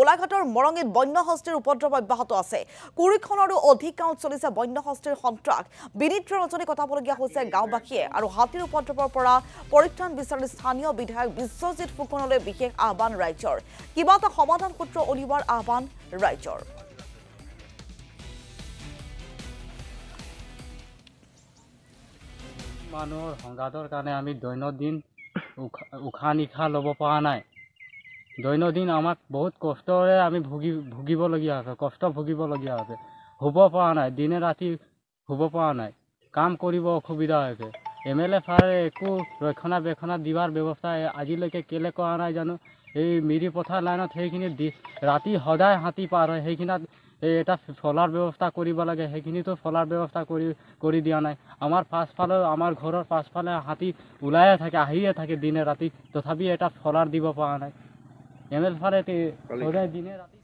গোলাঘাটৰ মৰঙীত বন্য হস্তীৰ উপদ্ৰৱ অব্যাহত আছে। কুৰিখনৰো অধিক গাঁৱত চলিছে বন্য হস্তীৰ সন্ত্ৰাস বিনিত্ৰ ৰজনী কটাবলগীয়া হৈছে গাঁওবাসীয়ে আৰু হাতীৰ উপদ্ৰৱৰ পৰা পৰিত্ৰাণ বিচাৰি স্থানীয় বিধায়ক বিশ্বজিৎ ফুকনলৈ বিশেষ আহ্বান ৰাইজৰ। কিবা এটা সমাধান সূত্ৰ উলিওৱাৰ আহ্বান ৰাইজৰ। মানুহৰ সংঘাতৰ কাৰণে আমি দৈনন্দিন উশাহ নিশাহ ল'ব পৰা নাই। দৈনন্দিন আমাক বহুত কষ্টৰে আমি ভুগি ভুগিবলগীয়া হৈছে কষ্ট ভুগিবলগীয়া হৈছে। শুব পৰা নাই দিনে ৰাতি শুব পৰা নাই কাম কৰিব অসুবিধা হৈছে। এম এল এ ছাৰে একো ৰক্ষণাবেক্ষণা দিয়াৰ ব্যৱস্থা আজিলৈকে কেলে কৰা নাই জানো? এই মিৰি পথাৰ লাইনত সেইখিনি দি ৰাতি সদায় হাতী পাৰ হয় সেইখিনিত এই এটা চলাৰ ব্যৱস্থা কৰিব লাগে সেইখিনিতো চলাৰ ব্যৱস্থা কৰি কৰি দিয়া নাই। আমাৰ পাছফালে আমাৰ ঘৰৰ পাছফালে হাতী ওলায়ে থাকে আহিয়ে থাকে দিনে ৰাতি তথাপি এটা চলাৰ দিব পৰা নাই। এম এল ছাৰে তে- সদায় দিনে ৰাতি